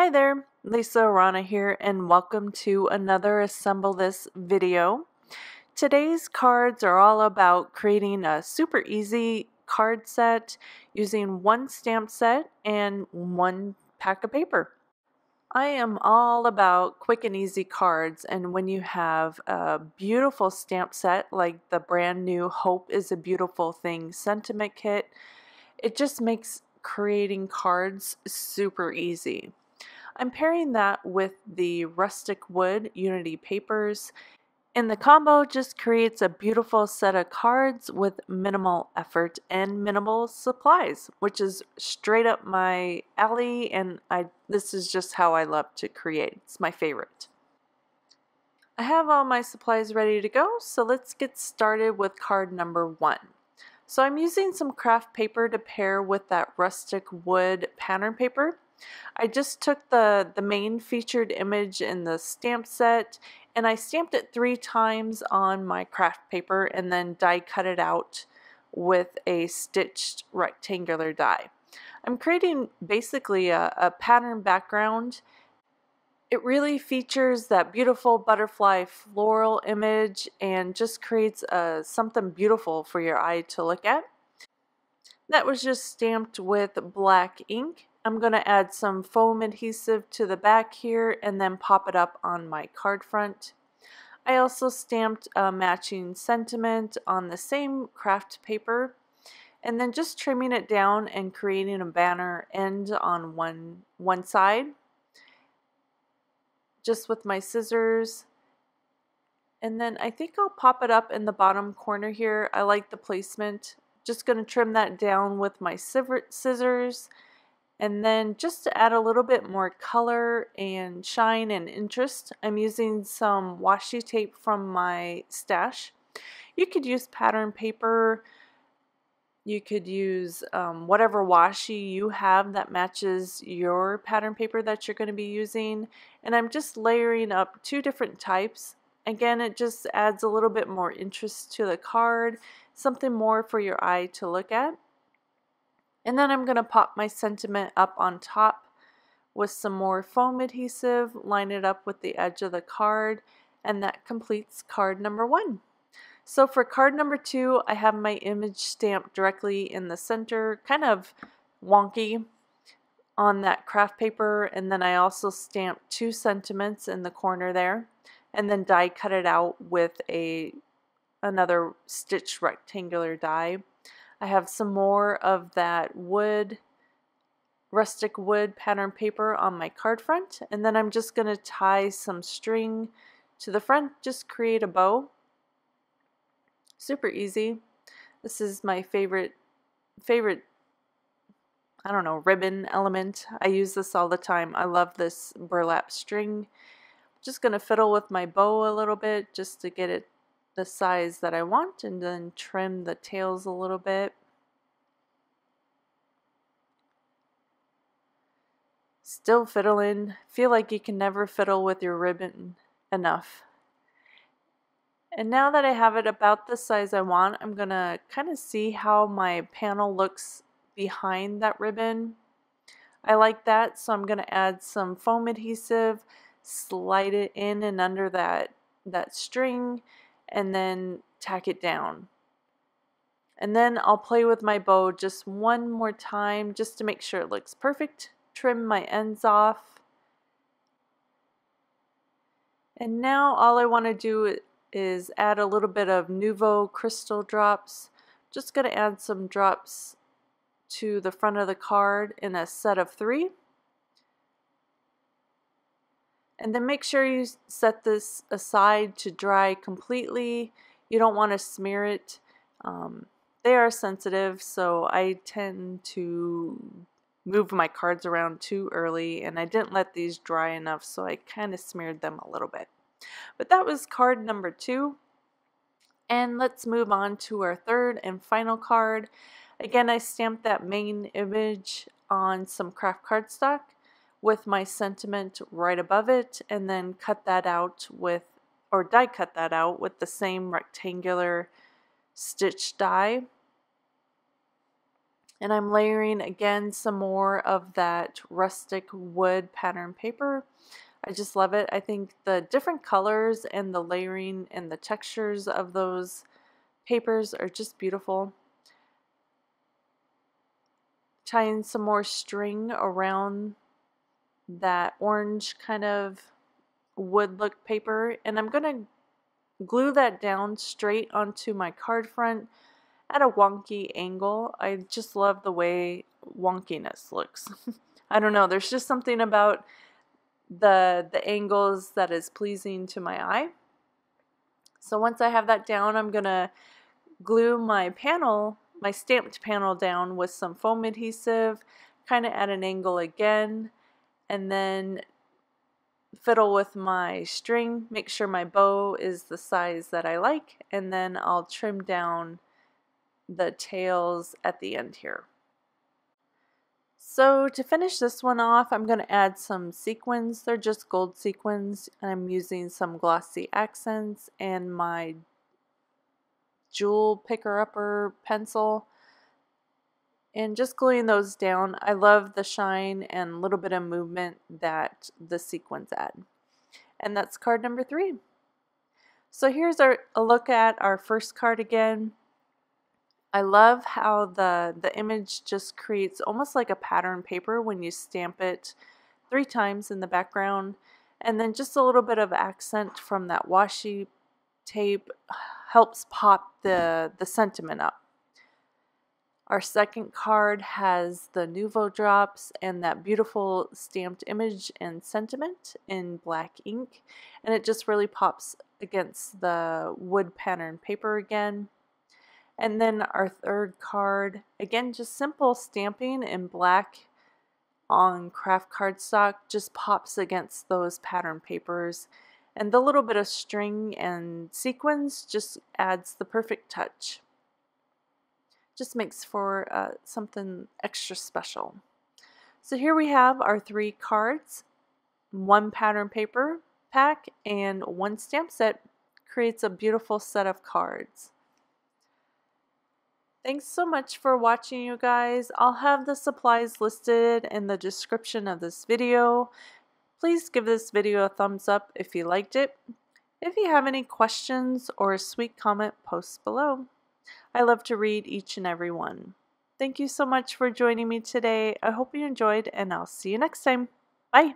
Hi there, Lisa Arana here and welcome to another Assemble This video. Today's cards are all about creating a super easy card set using one stamp set and one pack of paper. I am all about quick and easy cards, and when you have a beautiful stamp set like the brand new Hope is a Beautiful Thing sentiment kit, it just makes creating cards super easy. I'm pairing that with the Rustic Wood Unity papers and the combo just creates a beautiful set of cards with minimal effort and minimal supplies, which is straight up my alley and I this is just how I love to create. It's my favorite. I have all my supplies ready to go, so let's get started with card number one. So I'm using some kraft paper to pair with that rustic wood pattern paper. I just took the, the main featured image in the stamp set and I stamped it three times on my kraft paper and then die cut it out with a stitched rectangular die. I'm creating basically a, a pattern background. It really features that beautiful butterfly floral image and just creates a, uh, something beautiful for your eye to look at. That was just stamped with black ink. I'm going to add some foam adhesive to the back here and then pop it up on my card front. I also stamped a matching sentiment on the same kraft paper and then just trimming it down and creating a banner end on one, one side just with my scissors and then I think I'll pop it up in the bottom corner here. I like the placement. Just going to trim that down with my scissors and then just to add a little bit more color and shine and interest, I'm using some washi tape from my stash. You could use pattern paper, you could use um, whatever washi you have that matches your pattern paper that you're going to be using. And I'm just layering up two different types. Again, it just adds a little bit more interest to the card, something more for your eye to look at. And then I'm going to pop my sentiment up on top with some more foam adhesive, line it up with the edge of the card, and that completes card number one. So for card number two, I have my image stamped directly in the center, kind of wonky on that kraft paper, and then I also stamped two sentiments in the corner there, and then die cut it out with a another stitched rectangular die. I have some more of that wood, rustic wood pattern paper on my card front. And then I'm just going to tie some string to the front, just create a bow. Super easy. This is my favorite, favorite, I don't know, ribbon element. I use this all the time. I love this burlap string. Just going to fiddle with my bow a little bit just to get it the size that I want and then trim the tails a little bit. Still fiddling. Feel like you can never fiddle with your ribbon enough. And now that I have it about the size I want, I'm going to kind of see how my panel looks behind that ribbon. I like that, so I'm going to add some foam adhesive, slide it in and under that, that string, and then tack it down. And then I'll play with my bow just one more time just to make sure it looks perfect. Trim my ends off. And now all I want to do is add a little bit of Nuvo crystal drops. Just going to add some drops to the front of the card in a set of three. And then make sure you set this aside to dry completely. You don't want to smear it. Um, they are sensitive, so I tend to move my cards around too early, and I didn't let these dry enough, so I kind of smeared them a little bit. But that was card number two. And let's move on to our third and final card. Again, I stamped that main image on some kraft cardstock with my sentiment right above it and then cut that out with, or die cut that out with the same rectangular stitch die. And I'm layering again some more of that rustic wood pattern paper. I just love it. I think the different colors and the layering and the textures of those papers are just beautiful. Tying some more string around that orange kind of wood look paper and I'm going to glue that down straight onto my card front at a wonky angle. I just love the way wonkiness looks. I don't know, there's just something about the the angles that is pleasing to my eye. So once I have that down, I'm going to glue my panel, my stamped panel down with some foam adhesive, kind of at an angle again, and then fiddle with my string, make sure my bow is the size that I like, and then I'll trim down the tails at the end here. So to finish this one off, I'm going to add some sequins. They're just gold sequins. I'm using some glossy accents and my jewel picker-upper pencil and just gluing those down. I love the shine and a little bit of movement that the sequins add. And that's card number three. So here's our, a look at our first card again. I love how the, the image just creates almost like a pattern paper when you stamp it three times in the background. And then just a little bit of accent from that washi tape helps pop the, the sentiment up. Our second card has the Nuvo drops and that beautiful stamped image and sentiment in black ink. And it just really pops against the wood pattern paper again. And then our third card, again, just simple stamping in black on kraft cardstock just pops against those pattern papers. And the little bit of string and sequins just adds the perfect touch just makes for uh, something extra special. So here we have our three cards, one pattern paper pack, and one stamp set creates a beautiful set of cards. Thanks so much for watching you guys. I'll have the supplies listed in the description of this video. Please give this video a thumbs up if you liked it. If you have any questions or a sweet comment, post below. I love to read each and every one. Thank you so much for joining me today. I hope you enjoyed, and I'll see you next time. Bye.